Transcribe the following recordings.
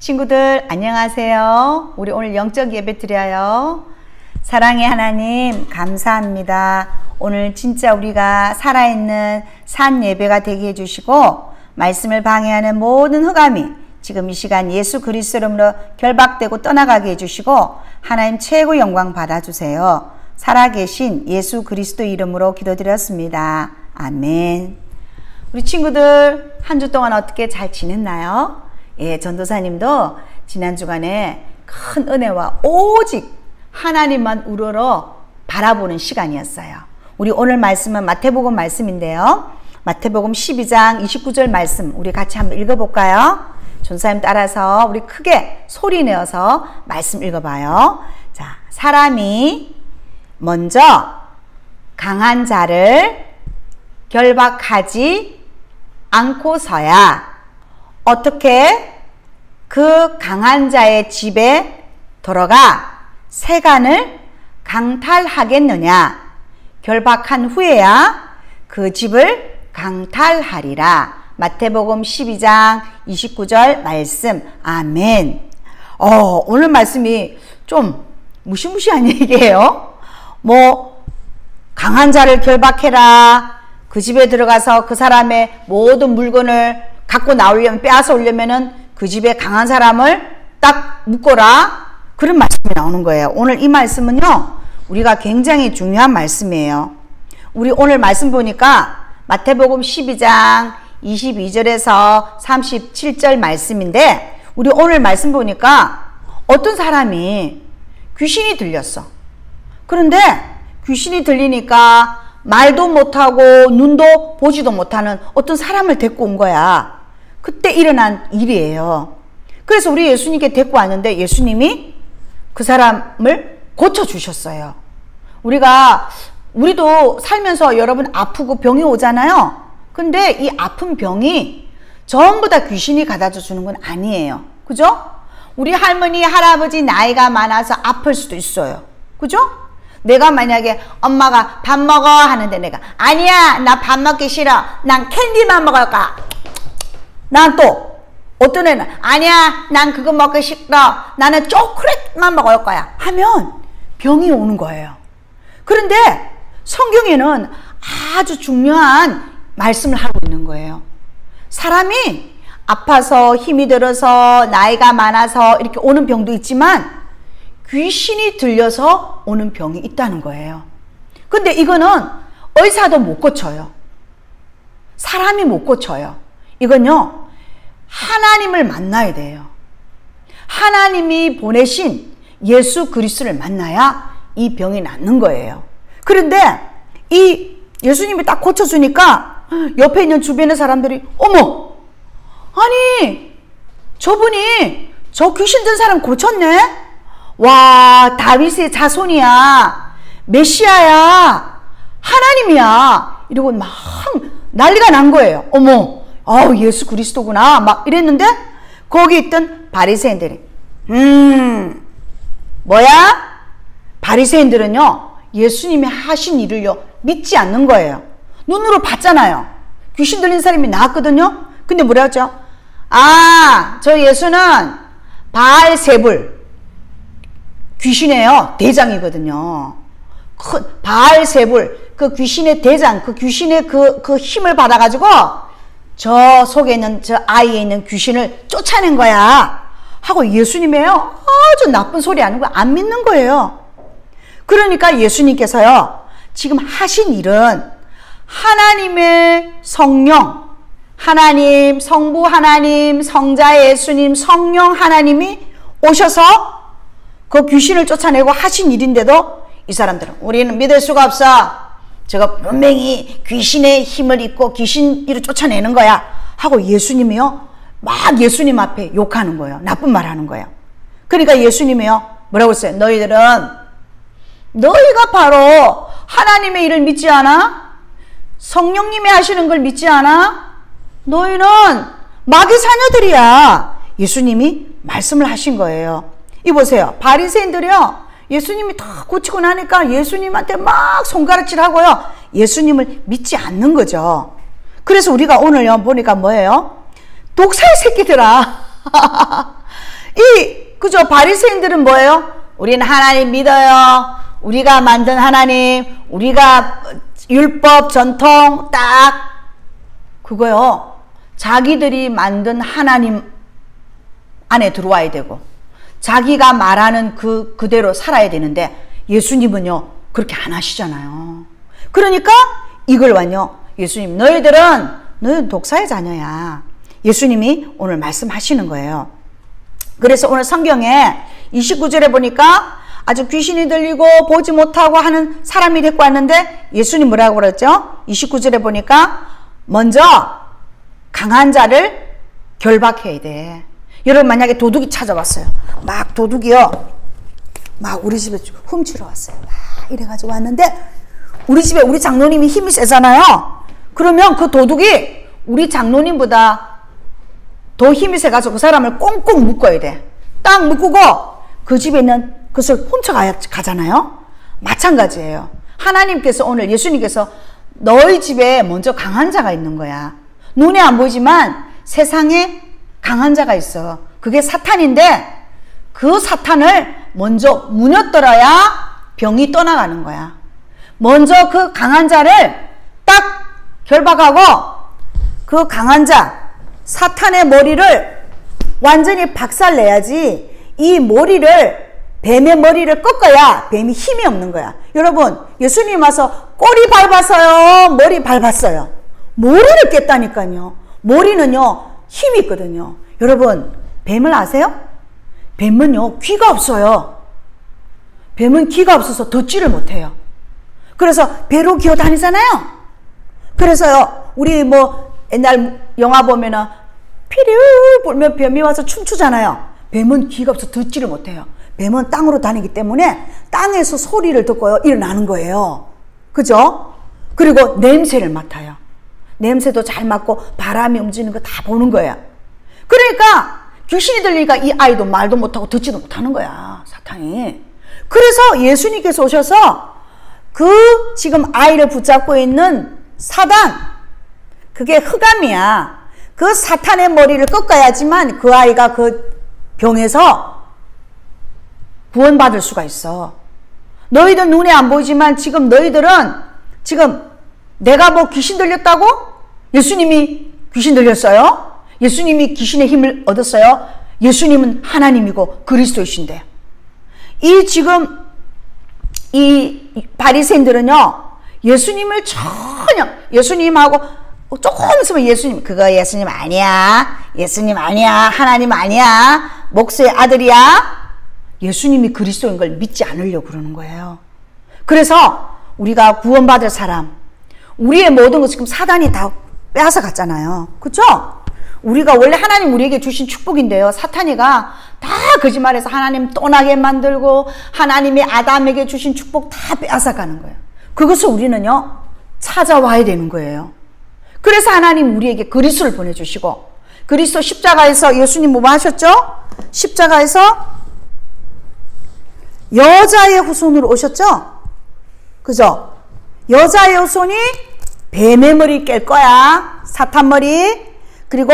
친구들 안녕하세요. 우리 오늘 영적 예배 드려요. 사랑의 하나님 감사합니다. 오늘 진짜 우리가 살아있는 산 예배가 되게 해주시고 말씀을 방해하는 모든 흑암이 지금 이 시간 예수 그리스도 이름으로 결박되고 떠나가게 해주시고 하나님 최고 영광 받아주세요. 살아계신 예수 그리스도 이름으로 기도드렸습니다. 아멘. 우리 친구들 한 주 동안 어떻게 잘 지냈나요? 예, 전도사님도 지난 주간에 큰 은혜와 오직 하나님만 우러러 바라보는 시간이었어요. 우리 오늘 말씀은 마태복음 말씀인데요. 마태복음 12장 29절 말씀 우리 같이 한번 읽어볼까요? 전사님 따라서 우리 크게 소리 내어서 말씀 읽어봐요. 자, 사람이 먼저 강한 자를 결박하지 않고서야 어떻게 그 강한 자의 집에 들어가 세간을 강탈하겠느냐? 결박한 후에야 그 집을 강탈하리라. 마태복음 12장 29절 말씀. 아멘. 어, 오늘 말씀이 좀 무시무시한 얘기예요. 뭐, 강한 자를 결박해라. 그 집에 들어가서 그 사람의 모든 물건을 갖고 나오려면 빼앗아 오려면은 그 집에 강한 사람을 딱 묶어라. 그런 말씀이 나오는 거예요. 오늘 이 말씀은요. 우리가 굉장히 중요한 말씀이에요. 우리 오늘 말씀 보니까 마태복음 12장 22절에서 37절 말씀인데 우리 오늘 말씀 보니까 어떤 사람이 귀신이 들렸어. 그런데 귀신이 들리니까 말도 못하고 눈도 보지도 못하는 어떤 사람을 데리고 온 거야. 그때 일어난 일이에요. 그래서 우리 예수님께 데리고 왔는데 예수님이 그 사람을 고쳐주셨어요. 우리가, 우리도 살면서 여러분 아프고 병이 오잖아요. 근데 이 아픈 병이 전부 다 귀신이 가다줘 주는 건 아니에요. 그죠? 우리 할머니, 할아버지 나이가 많아서 아플 수도 있어요. 그죠? 내가 만약에 엄마가 밥 먹어 하는데 내가 아니야 나 밥 먹기 싫어 난 캔디만 먹을 거야 난 또 어떤 애는 아니야 난 그거 먹기 싫어 나는 초콜릿만 먹을 거야 하면 병이 오는 거예요. 그런데 성경에는 아주 중요한 말씀을 하고 있는 거예요. 사람이 아파서 힘이 들어서 나이가 많아서 이렇게 오는 병도 있지만 귀신이 들려서 오는 병이 있다는 거예요. 근데 이거는 의사도 못 고쳐요. 사람이 못 고쳐요 이건요 하나님을 만나야 돼요. 하나님이 보내신 예수 그리스도를 만나야 이 병이 낫는 거예요. 그런데 이 예수님이 딱 고쳐주니까 옆에 있는 주변의 사람들이 어머 아니 저분이 저 귀신 든 사람 고쳤네? 와 다윗의 자손이야 메시아야 하나님이야 이러고 막 난리가 난 거예요. 어머 어 예수 그리스도구나. 막 이랬는데 거기 있던 바리새인들이 음 뭐야? 바리새인들은요 예수님이 하신 일을요 믿지 않는 거예요. 눈으로 봤잖아요. 귀신 들린 사람이 나왔거든요. 근데 뭐라 하죠? 아 저 예수는 바알세불 귀신이에요. 대장이거든요. 큰 바알세불 그 귀신의 대장 그 귀신의 그, 그 힘을 받아가지고 저 속에 있는 저 아이에 있는 귀신을 쫓아낸 거야. 하고 예수님이에요. 아주 나쁜 소리 하는 거 안 믿는 거예요. 그러니까 예수님께서요. 지금 하신 일은 하나님의 성령, 하나님, 성부 하나님, 성자 예수님, 성령 하나님이 오셔서 그 귀신을 쫓아내고 하신 일인데도 이 사람들은 우리는 믿을 수가 없어. 제가 분명히 귀신의 힘을 입고 귀신이를 쫓아내는 거야. 하고 예수님이요. 막 예수님 앞에 욕하는 거예요. 나쁜 말 하는 거예요. 그러니까 예수님이요. 뭐라고 했어요? 너희들은 너희가 바로 하나님의 일을 믿지 않아? 성령님이 하시는 걸 믿지 않아? 너희는 마귀 자녀들이야. 예수님이 말씀을 하신 거예요. 이 보세요. 바리새인들이요. 예수님이 다 고치고 나니까 예수님한테 막 손가락질 하고요. 예수님을 믿지 않는 거죠. 그래서 우리가 오늘요, 보니까 뭐예요? 독사의 새끼들아. 이 그죠 바리새인들은 뭐예요? 우리는 하나님 믿어요. 우리가 만든 하나님, 우리가 율법 전통 딱 그거요. 자기들이 만든 하나님 안에 들어와야 되고 자기가 말하는 그 그대로 살아야 되는데 예수님은요 그렇게 안 하시잖아요. 그러니까 이걸 완요 예수님 너희들은 너희 독사의 자녀야. 예수님이 오늘 말씀하시는 거예요. 그래서 오늘 성경에 29절에 보니까 아주 귀신이 들리고 보지 못하고 하는 사람이 데리고 왔는데 예수님 뭐라고 그랬죠? 29절에 보니까 먼저 강한 자를 결박해야 돼. 여러분 만약에 도둑이 찾아왔어요. 막 도둑이요. 막 우리 집에 훔치러 왔어요. 막 이래가지고 왔는데 우리 집에 우리 장로님이 힘이 세잖아요. 그러면 그 도둑이 우리 장로님보다 더 힘이 세가지고 그 사람을 꽁꽁 묶어야 돼. 딱 묶고 그 집에 있는 그것을 훔쳐가잖아요. 마찬가지예요. 하나님께서 오늘 예수님께서 너희 집에 먼저 강한 자가 있는 거야. 눈에 안 보이지만 세상에 강한 자가 있어. 그게 사탄인데 그 사탄을 먼저 무너뜨려야 병이 떠나가는 거야. 먼저 그 강한 자를 딱 결박하고 그 강한 자, 사탄의 머리를 완전히 박살내야지 이 머리를 뱀의 머리를 꺾어야 뱀이 힘이 없는 거야. 여러분, 예수님 와서 꼬리 밟았어요. 머리 밟았어요. 머리를 깼다니까요. 머리는요, 힘이 있거든요. 여러분, 뱀을 아세요? 뱀은요, 귀가 없어요. 뱀은 귀가 없어서 듣지를 못해요. 그래서 배로 기어 다니잖아요. 그래서요, 우리 뭐 옛날 영화 보면은 피리우 불면 뱀이 와서 춤추잖아요. 뱀은 귀가 없어 듣지를 못해요. 뱀은 땅으로 다니기 때문에 땅에서 소리를 듣고 일어나는 거예요. 그죠? 그리고 냄새를 맡아요. 냄새도 잘 맡고 바람이 움직이는 거 다 보는 거예요. 그러니까 귀신이 들리니까 이 아이도 말도 못하고 듣지도 못하는 거야. 사탄이. 그래서 예수님께서 오셔서 그 지금 아이를 붙잡고 있는 사단, 그게 흑암이야. 그 사탄의 머리를 꺾어야지만 그 아이가 그 병에서 구원받을 수가 있어. 너희들 눈에 안 보이지만 지금 너희들은 지금 내가 뭐 귀신 들렸다고? 예수님이 귀신 들렸어요? 예수님이 귀신의 힘을 얻었어요? 예수님은 하나님이고 그리스도이신데. 이 지금 이 바리새인들은요. 예수님을 전혀 예수님하고 조금 있으면 예수님 그거 예수님 아니야 예수님 아니야 하나님 아니야 목수의 아들이야 예수님이 그리스도인 걸 믿지 않으려고 그러는 거예요 그래서 우리가 구원받을 사람 우리의 모든 것 지금 사단이 다 빼앗아 갔잖아요 그쵸? 우리가 원래 하나님 우리에게 주신 축복인데요 사탄이가 다 거짓말해서 하나님 떠나게 만들고 하나님이 아담에게 주신 축복 다 빼앗아 가는 거예요 그것을 우리는요 찾아와야 되는 거예요 그래서 하나님 우리에게 그리스도를 보내주시고 그리스도 십자가에서 예수님 뭐 하셨죠? 십자가에서 여자의 후손으로 오셨죠? 그죠? 여자의 후손이 뱀의 머리 깰 거야. 사탄 머리. 그리고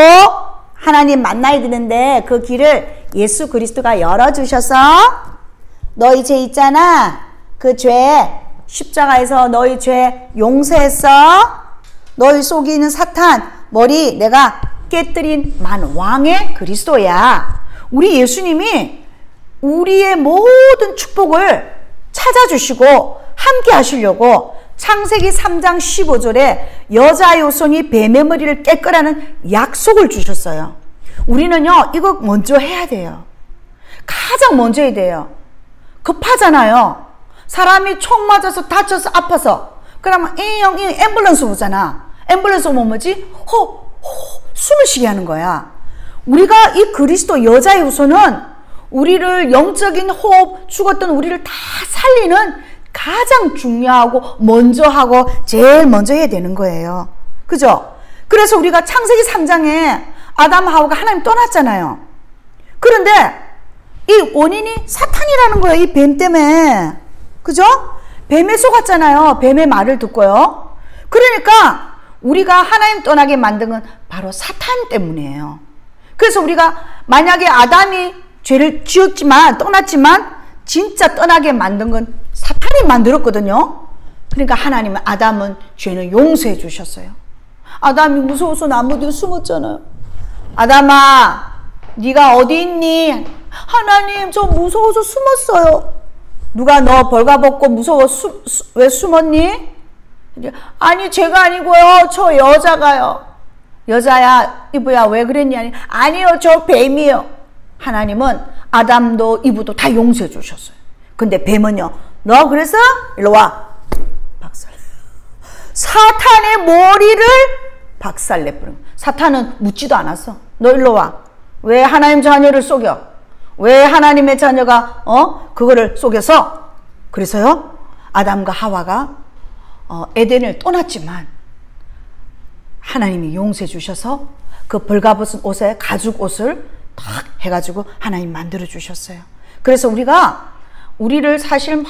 하나님 만나야 되는데 그 길을 예수 그리스도가 열어주셔서 너희 죄 있잖아. 그 죄 십자가에서 너희 죄 용서했어. 너희 속에 있는 사탄 머리 내가 깨뜨린 만 왕의 그리스도야. 우리 예수님이 우리의 모든 축복을 찾아주시고 함께 하시려고 창세기 3장 15절에 여자 요손이 뱀의 머리를 깨끄라는 약속을 주셨어요. 우리는요, 이거 먼저 해야 돼요. 가장 먼저 해야 돼요. 급하잖아요. 사람이 총 맞아서 다쳐서 아파서. 그러면 이형 이 앰뷸런스 오잖아. 앰뷸런스 오면 뭐지? 호, 호, 숨을 쉬게 하는 거야. 우리가 이 그리스도 여자의 후손은 우리를 영적인 호흡, 죽었던 우리를 다 살리는 가장 중요하고 먼저 하고 제일 먼저 해야 되는 거예요. 그죠? 그래서 우리가 창세기 3장에 아담 하와가 하나님 떠났잖아요. 그런데 이 원인이 사탄이라는 거예요. 이 뱀 때문에. 그죠? 뱀에 속았잖아요. 뱀의 말을 듣고요. 그러니까 우리가 하나님 떠나게 만든 건 바로 사탄 때문이에요. 그래서 우리가 만약에 아담이 죄를 지었지만 떠났지만 진짜 떠나게 만든 건 사탄이 만들었거든요. 그러니까 하나님은 아담은 죄는 용서해 주셨어요. 아담이 무서워서 나무 뒤에 숨었잖아요. 아담아, 네가 어디 있니? 하나님, 저 무서워서 숨었어요. 누가 너 벌가벗고 무서워 수, 수, 왜 숨었니? 아니, 제가 아니고요. 저 여자가요. 여자야, 이브야, 왜 그랬냐? 아니요, 저 뱀이요. 하나님은 아담도 이브도 다 용서해 주셨어요. 근데 뱀은요, 너 그래서? 일로 와. 박살. 사탄의 머리를 박살 내버린 사탄은 묻지도 않았어. 너 일로 와. 왜 하나님 자녀를 속여? 왜 하나님의 자녀가 어 그거를 속여서? 그래서요 아담과 하와가 어, 에덴을 떠났지만 하나님이 용서해 주셔서 그 벌가벗은 옷에 가죽 옷을 탁 해가지고 하나님 만들어 주셨어요. 그래서 우리가 우리를 사실 막,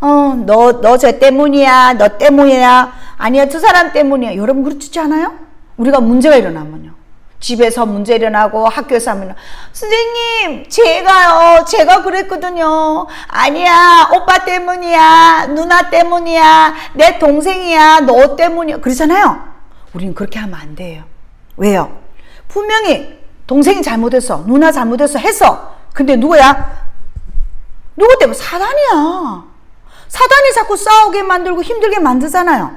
어, 너, 너저 때문이야, 너 때문이야, 아니야, 저 사람 때문이야. 여러분 그렇지 않아요? 우리가 문제가 일어나면요. 집에서 문제 일어나고 학교에서 하면 선생님 제가요 제가 그랬거든요. 아니야 오빠 때문이야 누나 때문이야 내 동생이야 너 때문이야. 그러잖아요. 우리는 그렇게 하면 안 돼요. 왜요? 분명히 동생이 잘못했어 누나 잘못했어 했어 근데 누구야 누구 때문에? 사단이야. 사단이 자꾸 싸우게 만들고 힘들게 만들잖아요.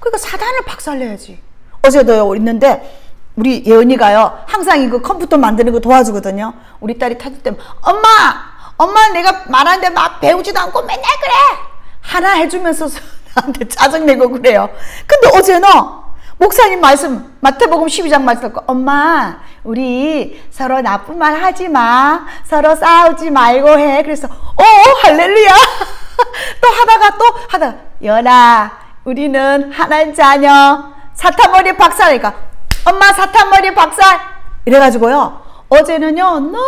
그러니까 사단을 박살내야지. 어제도 있는데 우리 예은이가요 항상 이거 컴퓨터 만드는 거 도와주거든요. 우리 딸이 타줄 때 엄마 엄마 내가 말하는데 막 배우지도 않고 맨날 그래. 하나 해주면서 나한테 짜증 내고 그래요. 근데 어제는 목사님 말씀 마태복음 12장 말씀 엄마 우리 서로 나쁜 말 하지 마. 서로 싸우지 말고 해. 그래서 어 할렐루야. 또 하다가 또 하다가 연아 우리는 하나님 자녀. 사탄머리 박사니까 엄마 사탄머리 박살. 이래가지고요. 어제는요 너무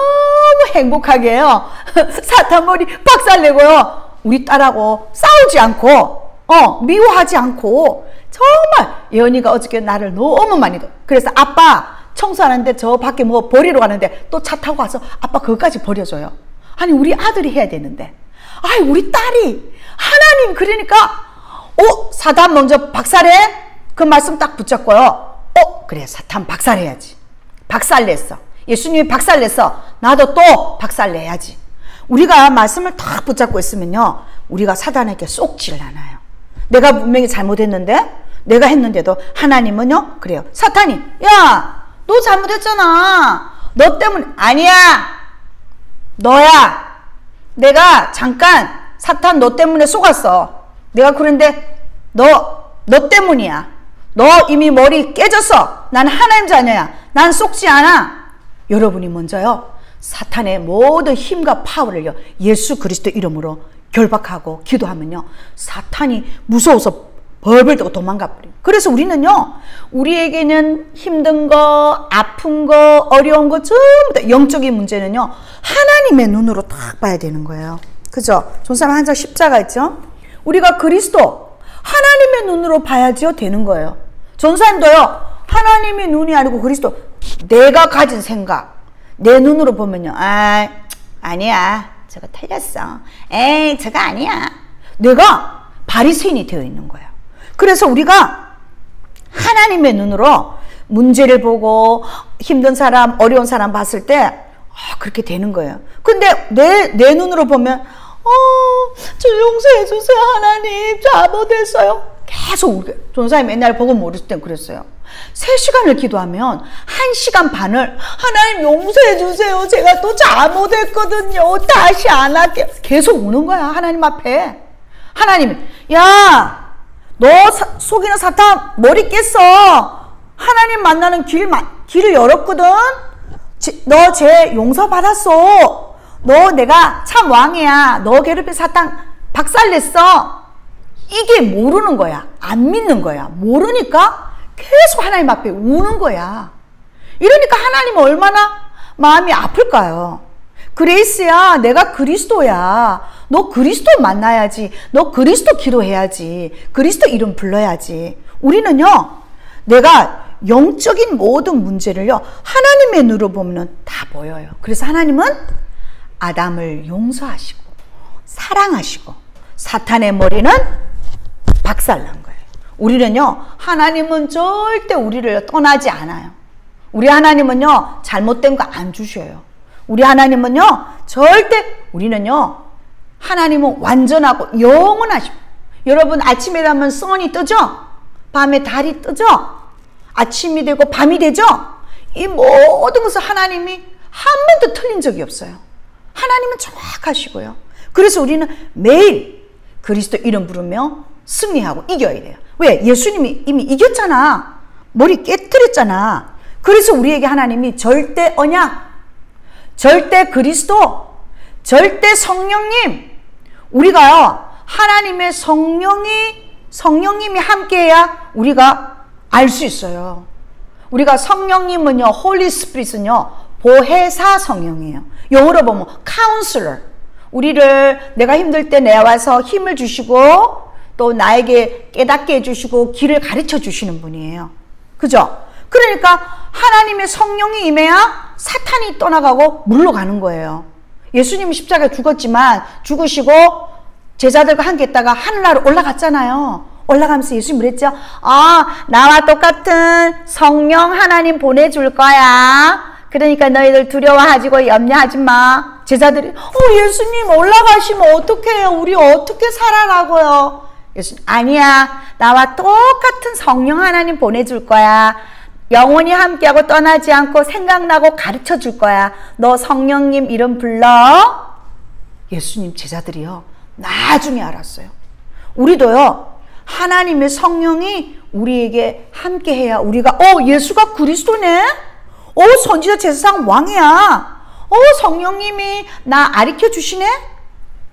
행복하게요. 사탄머리 박살내고요. 우리 딸하고 싸우지 않고 어 미워하지 않고 정말 예언이가 어저께 나를 너무 많이 그래서 아빠 청소하는데 저 밖에 뭐 버리러 가는데 또 차 타고 가서 아빠 그것까지 버려줘요. 아니 우리 아들이 해야 되는데. 아이 우리 딸이. 하나님 그러니까 어 사단 먼저 박살해? 그 말씀 딱 붙잡고요. 어 그래 사탄 박살해야지. 박살냈어. 예수님이 박살냈어. 나도 또 박살내야지. 우리가 말씀을 딱 붙잡고 있으면요 우리가 사단에게 쏙질 않아요 내가 분명히 잘못했는데 내가 했는데도 하나님은요 그래요 사탄이 야 너 잘못했잖아 너 때문에 아니야 너야 내가 잠깐 사탄 너 때문에 속았어 내가 그런데 너 너 때문이야 너 이미 머리 깨졌어. 난 하나님 자녀야. 난 속지 않아. 여러분이 먼저요. 사탄의 모든 힘과 파워를요. 예수 그리스도 이름으로 결박하고 기도하면요. 사탄이 무서워서 벌벌 떠고 도망가 버려요. 그래서 우리는요. 우리에게는 힘든 거, 아픈 거, 어려운 거 전부 다 영적인 문제는요. 하나님의 눈으로 딱 봐야 되는 거예요. 그죠? 존사람 한장 십자가 있죠? 우리가 그리스도 하나님의 눈으로 봐야지요 되는 거예요. 전사님도요. 하나님의 눈이 아니고 그리스도 내가 가진 생각 내 눈으로 보면요. 아 아니야 저거 틀렸어. 에이 저거 아니야. 내가 바리새인이 되어 있는 거예요. 그래서 우리가 하나님의 눈으로 문제를 보고 힘든 사람 어려운 사람 봤을 때 어, 그렇게 되는 거예요. 근데 내, 내 눈으로 보면 어, 저 용서해 주세요, 하나님. 잘못했어요. 계속 우리 전사님 맨날 보고 모를 땐 그랬어요. 3시간을 기도하면 1시간 반을 하나님 용서해 주세요. 제가 또 잘못했거든요. 다시 안 할게요. 계속 우는 거야. 하나님 앞에. 하나님, 야, 너 사, 속이는 사탄 머리 깼어. 하나님 만나는 길, 길을 열었거든. 너 제 용서 받았어. 너 내가 참 왕이야. 너 괴롭힌 사탕 박살냈어. 이게 모르는 거야. 안 믿는 거야. 모르니까 계속 하나님 앞에 우는 거야. 이러니까 하나님 얼마나 마음이 아플까요? 그레이스야, 내가 그리스도야. 너 그리스도 만나야지. 너 그리스도 기도해야지. 그리스도 이름 불러야지. 우리는요, 내가 영적인 모든 문제를요, 하나님의 눈으로 보면 다 보여요. 그래서 하나님은 아담을 용서하시고, 사랑하시고, 사탄의 머리는 박살난 거예요. 우리는요, 하나님은 절대 우리를 떠나지 않아요. 우리 하나님은요, 잘못된 거 안 주셔요. 우리 하나님은요, 절대, 우리는요, 하나님은 완전하고 영원하십니다. 여러분, 아침에 가면 선이 뜨죠? 밤에 달이 뜨죠? 아침이 되고 밤이 되죠? 이 모든 것을 하나님이 한 번도 틀린 적이 없어요. 하나님은 정확하시고요. 그래서 우리는 매일 그리스도 이름 부르며 승리하고 이겨야 돼요. 왜? 예수님이 이미 이겼잖아. 머리 깨뜨렸잖아. 그래서 우리에게 하나님이 절대 언약, 절대 그리스도, 절대 성령님, 우리가요, 하나님의 성령이, 성령님이 함께해야 우리가 알 수 있어요. 우리가 성령님은요, Holy Spirit은요, 보혜사 성령이에요. 영어로 보면 Counselor. 우리를 내가 힘들 때 내와서 힘을 주시고 또 나에게 깨닫게 해주시고 길을 가르쳐 주시는 분이에요. 그죠? 그러니까 하나님의 성령이 임해야 사탄이 떠나가고 물러가는 거예요. 예수님이 십자가에 죽었지만 죽으시고 제자들과 함께 있다가 하늘나라로 올라갔잖아요. 올라가면서 예수님 그랬죠. 아, 나와 똑같은 성령 하나님 보내줄 거야. 그러니까 너희들 두려워하지고 염려하지 마. 제자들이, 어, 예수님 올라가시면 어떡해요? 우리 어떻게 살아라고요? 예수님, 아니야. 나와 똑같은 성령 하나님 보내줄 거야. 영원히 함께하고 떠나지 않고 생각나고 가르쳐 줄 거야. 너 성령님 이름 불러. 예수님 제자들이요. 나중에 알았어요. 우리도요. 하나님의 성령이 우리에게 함께 해야 우리가 어 예수가 그리스도네. 어 선지자 제사상 왕이야. 어 성령님이 나 가르쳐 주시네.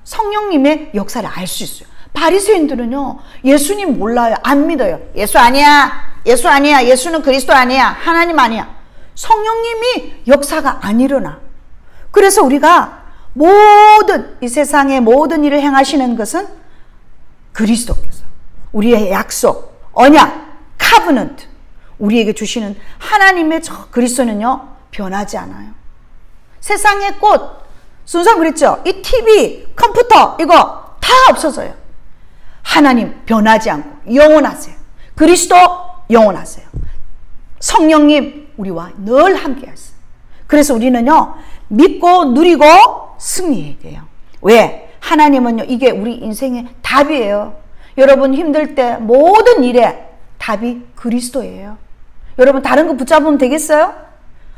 성령님의 역사를 알 수 있어요. 바리새인들은요. 예수님 몰라요. 안 믿어요. 예수 아니야. 예수 아니야. 예수는 그리스도 아니야. 하나님 아니야. 성령님이 역사가 안 일어나. 그래서 우리가 모든 이 세상의 모든 일을 행하시는 것은 그리스도께서 우리의 약속, 언약, 카브넌트 우리에게 주시는 하나님의 저 그리스도는요 변하지 않아요. 세상의 꽃 순상 그랬죠. 이 TV, 컴퓨터 이거 다 없어져요. 하나님 변하지 않고 영원하세요. 그리스도 영원하세요. 성령님 우리와 늘 함께 하세요. 그래서 우리는요 믿고 누리고 승리해야 돼요. 왜? 하나님은요 이게 우리 인생의 답이에요. 여러분 힘들 때 모든 일에 답이 그리스도예요. 여러분 다른 거 붙잡으면 되겠어요?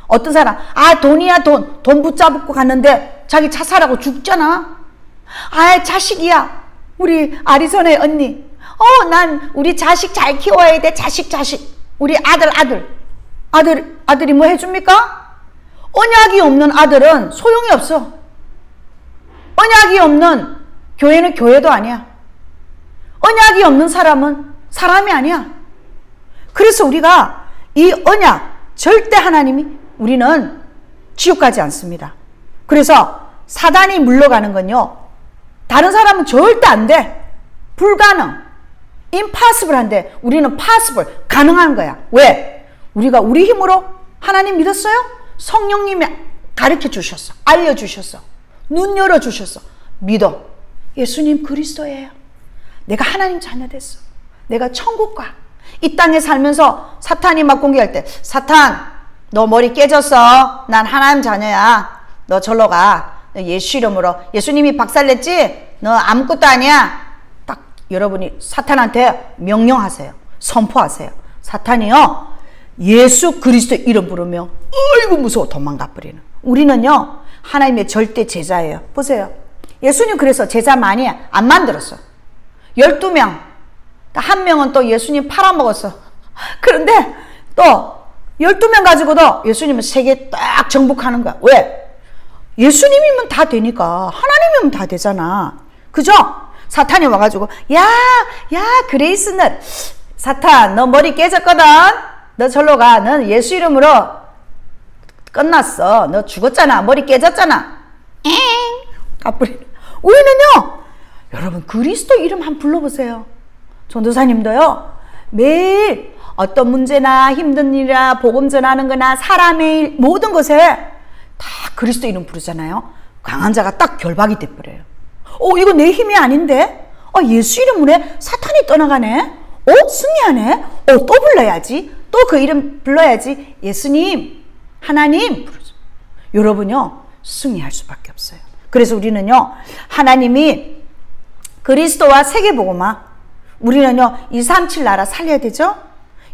어떤 사람 아 돈이야 돈 돈 붙잡고 갔는데 자기 차 사라고 죽잖아. 아 자식이야 우리 아리zo나의 언니 어, 난 우리 자식 잘 키워야 돼. 자식, 자식. 우리 아들, 아들. 아들, 아들이 뭐 해줍니까? 언약이 없는 아들은 소용이 없어. 언약이 없는 교회는 교회도 아니야. 언약이 없는 사람은 사람이 아니야. 그래서 우리가 이 언약, 절대 하나님이 우리는 지옥 가지 않습니다. 그래서 사단이 물러가는 건요, 다른 사람은 절대 안 돼. 불가능. impossible 한데 우리는 possible 가능한 거야. 왜? 우리가 우리 힘으로 하나님 믿었어요? 성령님이 가르쳐 주셨어. 알려 주셨어. 눈 열어 주셨어. 믿어. 예수님 그리스도예요. 내가 하나님 자녀 됐어. 내가 천국 가. 이 땅에 살면서 사탄이 막 공격할 때 사탄 너 머리 깨졌어. 난 하나님 자녀야. 너 절로 가. 예수 이름으로 예수님이 박살냈지? 너 아무것도 아니야. 여러분이 사탄한테 명령하세요. 선포하세요. 사탄이요. 예수 그리스도 이름 부르며 어이구 무서워 도망가 버리는. 우리는요. 하나님의 절대 제자예요. 보세요. 예수님 그래서 제자 많이 안 만들었어. 12명. 한 명은 또 예수님 팔아먹었어. 그런데 또 12명 가지고도 예수님은 세계 딱 정복하는 거야. 왜? 예수님이면 다 되니까. 하나님이면 다 되잖아. 그죠? 사탄이 와가지고 야, 야 그레이스 는 사탄 너 머리 깨졌거든. 너 절로 가. 넌 예수 이름으로 끝났어. 너 죽었잖아. 머리 깨졌잖아. 엥. 까불이. 우리는요. 여러분 그리스도 이름 한번 불러보세요. 전도사님도요. 매일 어떤 문제나 힘든 일이나 복음 전하는 거나 사람의 일 모든 것에 다 그리스도 이름 부르잖아요. 강한 자가 딱 결박이 돼버려요. 어, 이거 내 힘이 아닌데? 어, 예수 이름으로 사탄이 떠나가네? 어, 승리하네? 어, 또 불러야지. 또 그 이름 불러야지. 예수님, 하나님. 부르죠. 여러분요, 승리할 수밖에 없어요. 그래서 우리는요, 하나님이 그리스도와 세계보고마, 우리는요, 237 나라 살려야 되죠?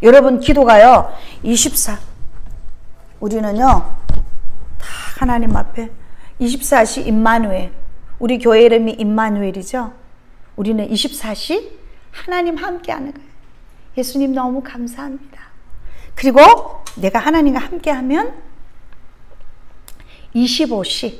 여러분, 기도가요, 24. 우리는요, 다 하나님 앞에 24시 임마누엘. 우리 교회 이름이 임마누엘이죠? 우리는 24시 하나님 함께 하는 거예요. 예수님 너무 감사합니다. 그리고 내가 하나님과 함께 하면 25시.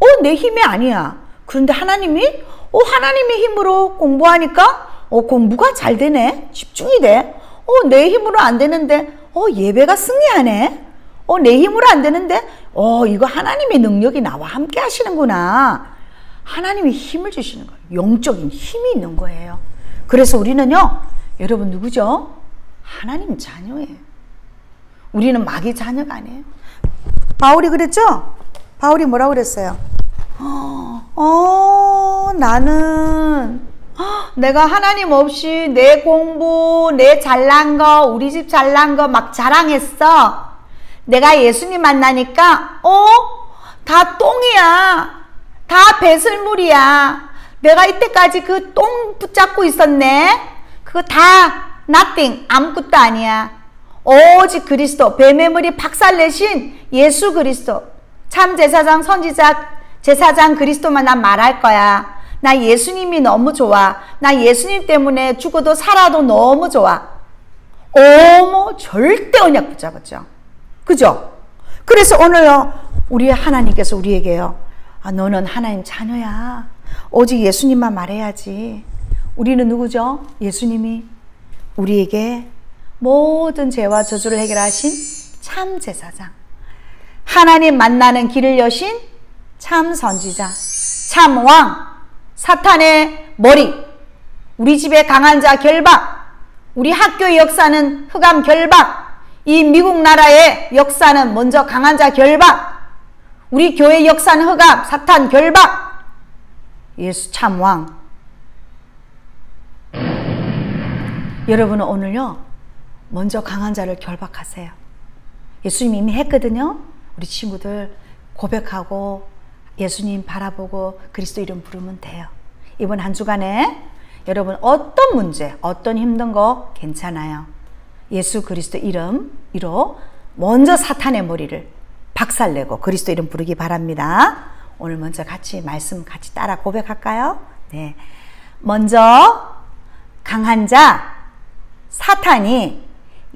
어, 내 힘이 아니야. 그런데 하나님이, 어, 하나님의 힘으로 공부하니까, 어, 공부가 잘 되네. 집중이 돼. 어, 내 힘으로 안 되는데, 어, 예배가 승리하네. 어, 내 힘으로 안 되는데, 어, 이거 하나님의 능력이 나와 함께 하시는구나. 하나님이 힘을 주시는 거예요. 영적인 힘이 있는 거예요. 그래서 우리는요, 여러분 누구죠? 하나님 자녀예요. 우리는 마귀 자녀가 아니에요. 바울이 그랬죠? 바울이 뭐라고 그랬어요? 어, 나는 내가 하나님 없이 내 공부, 내 잘난 거, 우리 집 잘난 거 막 자랑했어. 내가 예수님 만나니까, 어? 다 똥이야. 다 배설물이야. 내가 이때까지 그 똥 붙잡고 있었네. 그거 다 nothing, 아무것도 아니야. 오직 그리스도, 뱀의 박살내신 예수 그리스도, 참 제사장, 선지자, 제사장 그리스도만 난 말할 거야. 나 예수님이 너무 좋아. 나 예수님 때문에 죽어도 살아도 너무 좋아. 어머, 절대 언약 붙잡았죠. 그죠? 그래서 오늘요, 우리 하나님께서 우리에게요, 아, 너는 하나님 자녀야. 오직 예수님만 말해야지. 우리는 누구죠? 예수님이 우리에게 모든 죄와 저주를 해결하신 참 제사장. 하나님 만나는 길을 여신 참 선지자. 참 왕. 사탄의 머리. 우리 집의 강한 자 결박. 우리 학교의 역사는 흑암 결박. 이 미국 나라의 역사는 먼저 강한 자 결박. 우리 교회 역사는 흑암, 사탄 결박. 예수 참 왕. 여러분은 오늘요, 먼저 강한 자를 결박하세요. 예수님 이미 했거든요. 우리 친구들 고백하고 예수님 바라보고 그리스도 이름 부르면 돼요. 이번 한 주간에 여러분 어떤 문제, 어떤 힘든 거 괜찮아요. 예수 그리스도 이름으로 먼저 사탄의 머리를 박살내고 그리스도 이름 부르기 바랍니다. 오늘 먼저 같이 말씀 같이 따라 고백할까요? 네. 먼저 강한 자 사탄이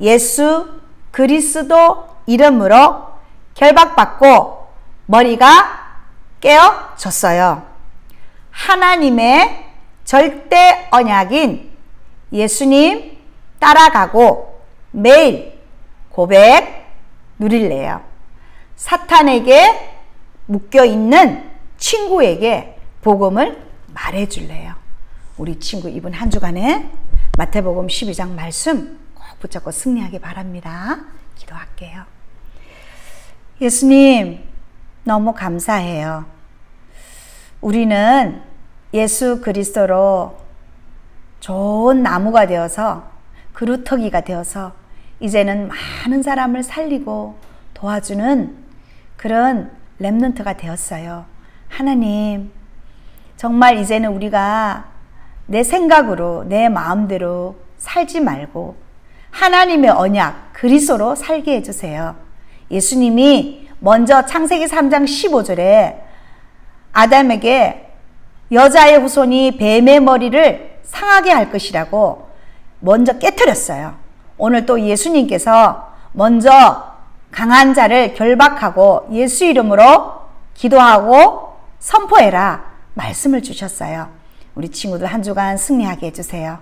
예수 그리스도 이름으로 결박받고 머리가 깨어졌어요. 하나님의 절대 언약인 예수님 따라가고 매일 고백 누릴래요. 사탄에게 묶여 있는 친구에게 복음을 말해 줄래요. 우리 친구 이번 한 주간에 마태복음 12장 말씀 꼭 붙잡고 승리하기 바랍니다. 기도할게요. 예수님, 너무 감사해요. 우리는 예수 그리스도로 좋은 나무가 되어서 그루터기가 되어서 이제는 많은 사람을 살리고 도와주는 그런 랩런트가 되었어요. 하나님, 정말 이제는 우리가 내 생각으로, 내 마음대로 살지 말고 하나님의 언약, 그리스도로 살게 해주세요. 예수님이 먼저 창세기 3장 15절에 아담에게 여자의 후손이 뱀의 머리를 상하게 할 것이라고 먼저 깨뜨렸어요. 오늘 또 예수님께서 먼저 강한 자를 결박하고 예수 이름으로 기도하고 선포해라 말씀을 주셨어요. 우리 친구들 한 주간 승리하게 해주세요.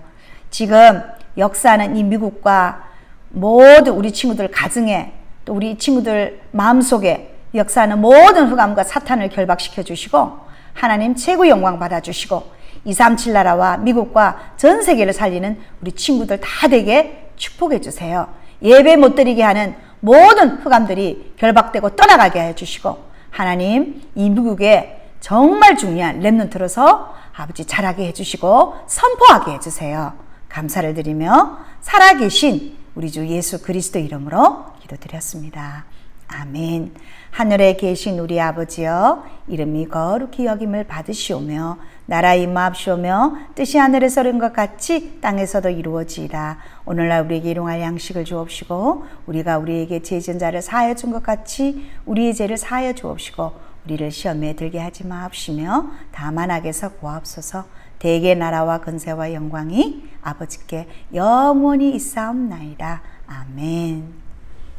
지금 역사는 이 미국과 모두 우리 친구들 가정에 또 우리 친구들 마음속에 역사는 모든 흑암과 사탄을 결박시켜 주시고 하나님 최고 영광 받아 주시고 237 나라와 미국과 전 세계를 살리는 우리 친구들 다 되게 축복해 주세요. 예배 못 드리게 하는 모든 흑암들이 결박되고 떠나가게 해 주시고 하나님 이 미국에 정말 중요한 랩런트로서 아버지 자라게 해주시고 선포하게 해주세요. 감사를 드리며 살아계신 우리 주 예수 그리스도 이름으로 기도드렸습니다. 아멘. 하늘에 계신 우리 아버지여 이름이 거룩히 여김을 받으시오며 나라 임하옵시오며 뜻이 하늘에서 이룬 것 같이 땅에서도 이루어지이다. 오늘날 우리에게 일용할 양식을 주옵시고 우리가 우리에게 죄진 자를 사하여 준 것 같이 우리의 죄를 사하여 주옵시고 우리를 시험에 들게 하지 마옵시며 다만 악에서 구하옵소서 대개 나라와 근세와 영광이 아버지께 영원히 있사옵나이다. 아멘.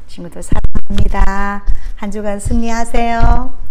친구들 사랑합니다. 한 주간 승리하세요.